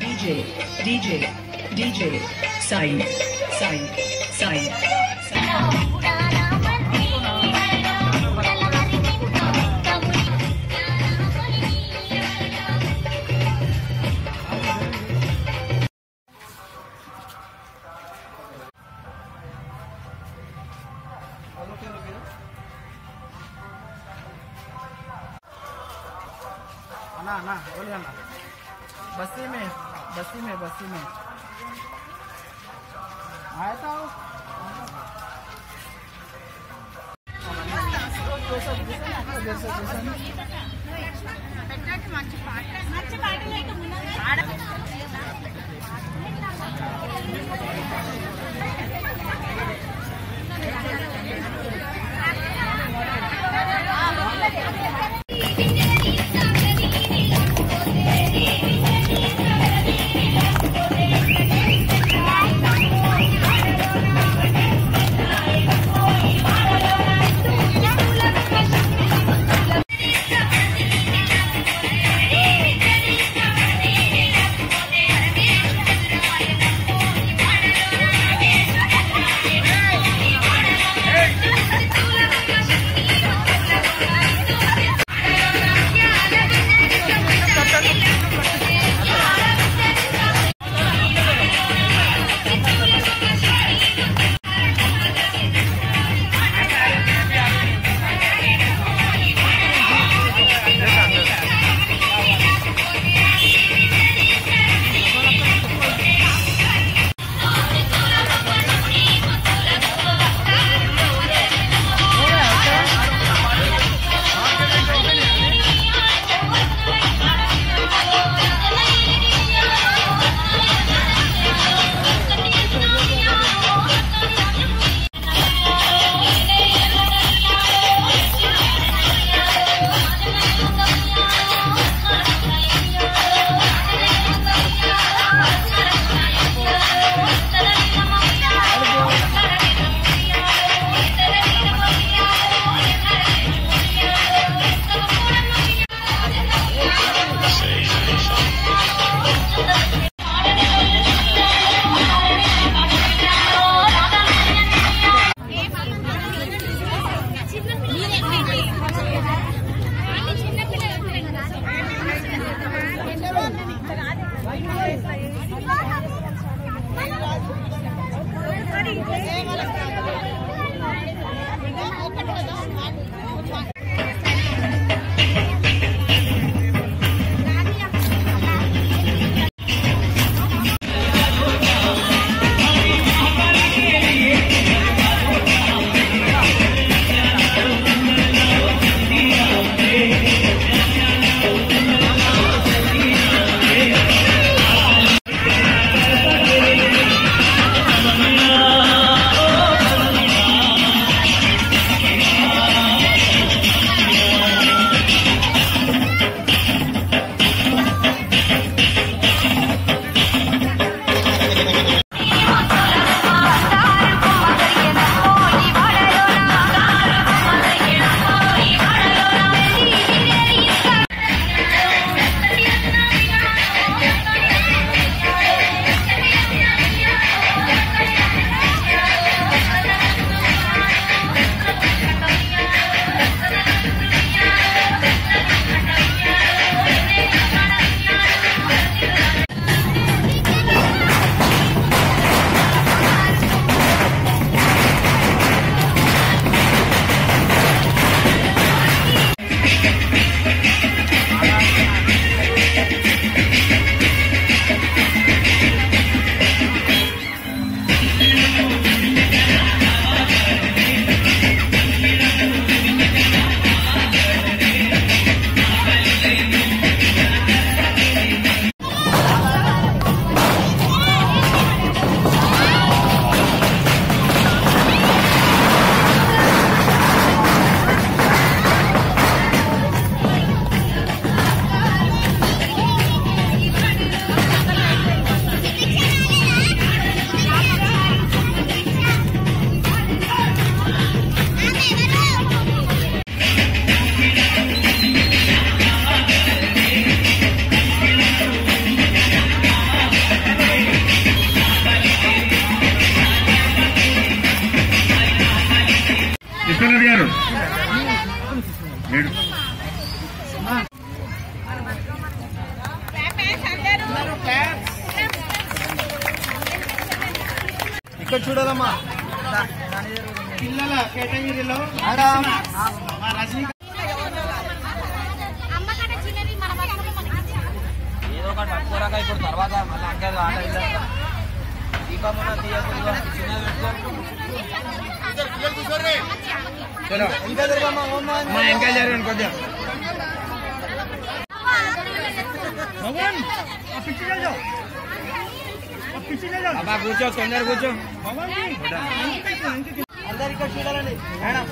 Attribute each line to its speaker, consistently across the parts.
Speaker 1: DJ, DJ, DJ, sign, sign, sign, sign.
Speaker 2: अना अना बोलिए अना बस्ती में बस्ती में बस्ती में। आया था.
Speaker 3: ఇక్కడ చూడాలమ్మా. పిల్లల కేటగిరీలో రజనీ
Speaker 4: ఏదో ఒకటి పట్టుకోరాక ఇప్పుడు తర్వాత మళ్ళీ అంకెలు ఆట
Speaker 2: चलो मैं
Speaker 3: इनका जा रही उनको दे भगवान आप पीछे जाओ
Speaker 2: आप पीछे ले जाओ
Speaker 3: बाबा पूछो अंदर पूछो भगवान अंदर इकट्ठी करा है ना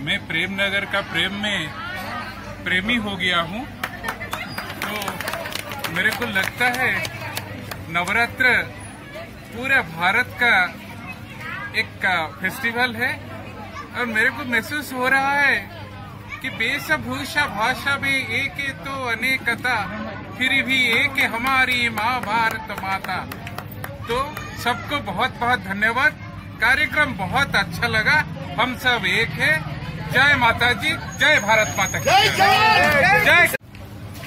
Speaker 5: मैं प्रेम नगर का प्रेम में प्रेमी हो गया हूँ। तो मेरे को लगता है नवरात्र पूरा भारत का एक का फेस्टिवल है और मेरे को महसूस हो रहा है कि वेशभूषा भाषा में एक है तो अनेकता, फिर भी एक है हमारी माँ भारत माता। तो सबको बहुत बहुत धन्यवाद। कार्यक्रम बहुत अच्छा लगा। हम सब एक है। जय माता जी जय भारत माता की जय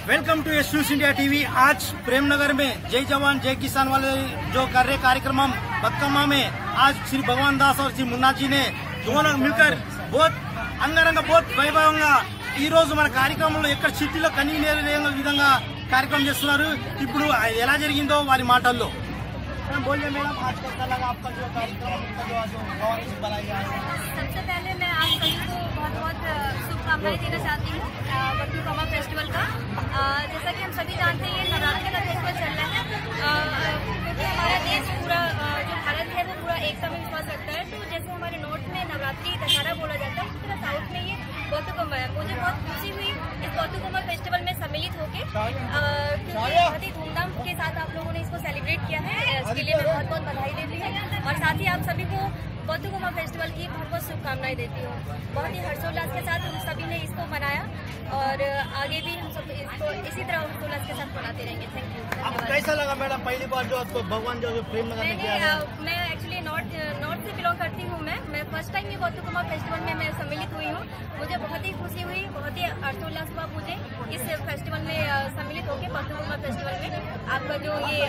Speaker 3: welcome to S news India TV आज प्रेमनगर में जय जवान जय किसान वाले जो कर रहे कार्यक्रम हम बदकम्मा में आज श्री भगवान दास और श्री मुन्ना जी ने दोनों मिलकर बहुत అంగరంగ బోత్ వైభవంగా ఈ రోజు మన కార్యక్రమంలో ఎక్కడ సిటీలో కనీ విధంగా కార్యక్రమం చేస్తున్నారు ఇప్పుడు ఎలా జరిగిందో వారి మాటల్లో बोलिए मैडम
Speaker 6: शुभकामनाएँ देना चाहती हूँ बटू कमा फेस्टिवल का। जैसा कि हम सभी जानते हैं, ये नवरात्रि का फेस्टिवल चल रहा है। क्योंकि हमारा देश पूरा जो भारत है, वो पूरा एकता में विश्वास रखता है। तो जैसे हमारे नॉर्थ में नवरात्रि दशहरा बोला जाता है उसी तरह साउथ में ये है मुझे बहुत खुशी हुई इस बौद्धकुंभ फेस्टिवल में सम्मिलित होके। क्योंकि बहुत ही धूमधाम के साथ आप लोगों ने इसको सेलिब्रेट किया है। इसके लिए मैं बहुत बहुत बधाई देती हूँ। और साथ ही आप सभी को बौद्धकुमा फेस्टिवल की बहुत बहुत शुभकामनाएँ देती हूँ। बहुत ही हर्षोल्लास के साथ हम सभी ने इसको मनाया। और आगे भी हम सब इसको इसी तरह हर्षोल्लास के साथ मनाते रहेंगे। थैंक यू
Speaker 3: कैसा लगा मैडम पहली बार जो आपको भगवान जो प्रेम
Speaker 6: मैंने मैं करती हूँ मैं। मैं फ़र्स्ट टाइम ये बौद्धकुमा फेस्टिवल में मैं सम्मिलित हुई हूँ। मुझे बहुत ही खुशी हुई बहुत ही हर्षोल्लास हुआ मुझे इस फेस्टिवल में सम्मिलित होकर बौद्धकुमा फेस्टिवल में। आपका जो ये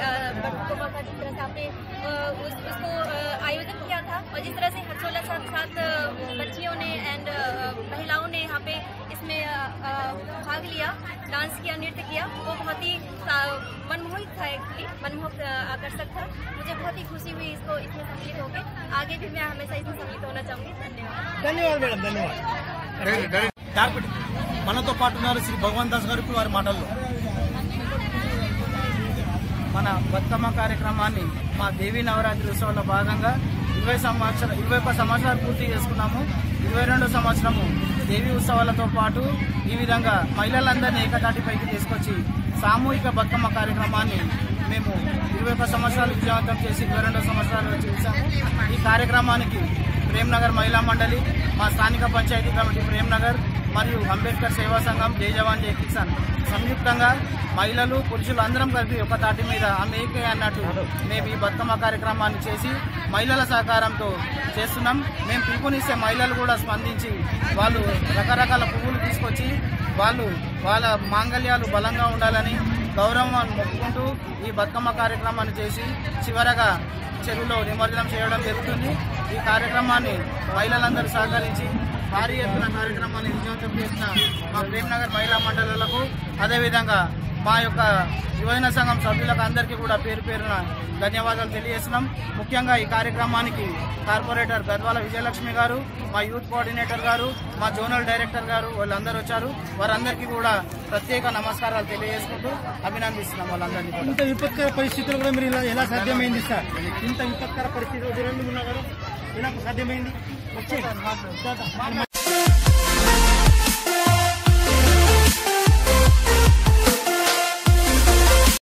Speaker 6: बौद्धकुमा का जिस तरह से आपने उस, उसको आयोजन किया था और जिस तरह से हर्षोल्लास के साथ बच्चियों ने एंड महिलाओं ने यहाँ पे इसमें भाग लिया डांस किया नृत्य किया वो बहुत ही सा- मनमोहित था एक्चुअली मनमोहक अ, आकर्षक था मुझे बहुत ही खुशी हुई इसको इसमें सम्मिलित होकर आगे भी मैं हमेशा इसमें सम्मिलित होना चाहूंगी धन्यवाद
Speaker 3: ధన్యవాదాలు మేడం ధన్యవాదాలు డాక్టర్ మనతో పాటు ఉన్నారు శ్రీ భగవాన్ దాస్ గారు ఇప్పుడు వారి మాటల్లో
Speaker 2: మన బతుకమ్మ కార్యక్రమాన్ని మా దేవీ నవరాత్రి ఉత్సవంలో భాగంగా ఇరవై సంవత్సరం ఇరవై ఒక్క సంవత్సరాలు పూర్తి చేసుకున్నాము ఇరవై రెండో సంవత్సరము దేవి ఉత్సవాలతో పాటు ఈ విధంగా మహిళలందరినీ ఏకతాటిపైకి తీసుకొచ్చి సామూహిక బతుకమ్మ కార్యక్రమాన్ని మేము ఇరవై ఒక్క సంవత్సరాలు విజయవంతం చేసి ఇరవై రెండో సంవత్సరాలు చేశాము ఈ కార్యక్రమానికి ప్రేమ్నగర్ మహిళా మండలి మా స్థానిక పంచాయతీ కమిటీ ప్రేమ్నగర్ మరియు అంబేద్కర్ సేవా సంఘం జై జవాన్ జై కిసాన్. సంయుక్తంగా మహిళలు పురుషులు అందరం కలిపి ఒక తాటి మీద ఆమె ఏకే అన్నట్టు మేము ఈ బతుకమ్మ కార్యక్రమాన్ని చేసి మహిళల సహకారంతో చేస్తున్నాం. మేము పిలుపునిస్తే మహిళలు కూడా స్పందించి వాళ్ళు రకరకాల పువ్వులు తీసుకొచ్చి వాళ్ళు వాళ్ళ మాంగళ్యాలు బలంగా ఉండాలని గౌరవం మొక్కుకుంటూ ఈ బతుకమ్మ కార్యక్రమాన్ని చేసి చివరగా చెరువులో నిమజ్జనం చేయడం జరుగుతుంది. ఈ కార్యక్రమాన్ని మహిళలందరూ సహకరించి భారీ ఎత్తున కార్యక్రమాన్ని విజయవంతం చేసిన మా ప్రేమ్నగర్ మహిళా మండలులకు అదేవిధంగా మా యొక్క యువజన సంఘం సభ్యులకు అందరికీ కూడా పేరు పేరున ధన్యవాదాలు తెలియజేస్తున్నాం. ముఖ్యంగా ఈ కార్యక్రమానికి కార్పొరేటర్ గద్వాల విజయలక్ష్మి గారు మా యూత్ కోఆర్డినేటర్ గారు మా జోనల్ డైరెక్టర్ గారు వాళ్ళందరూ వచ్చారు. వారందరికీ కూడా ప్రత్యేక నమస్కారాలు తెలియజేసుకుంటూ అభినందిస్తున్నాం వాళ్ళందరినీ
Speaker 3: ఇంత విపత్కర పరిస్థితులు కూడా మీరు ఎలా సాధ్యమైంది సార్? ఇంత విపత్కర పరిస్థితులు ఉన్నా గారు ఎలా సాధ్యమైంది? వచ్చే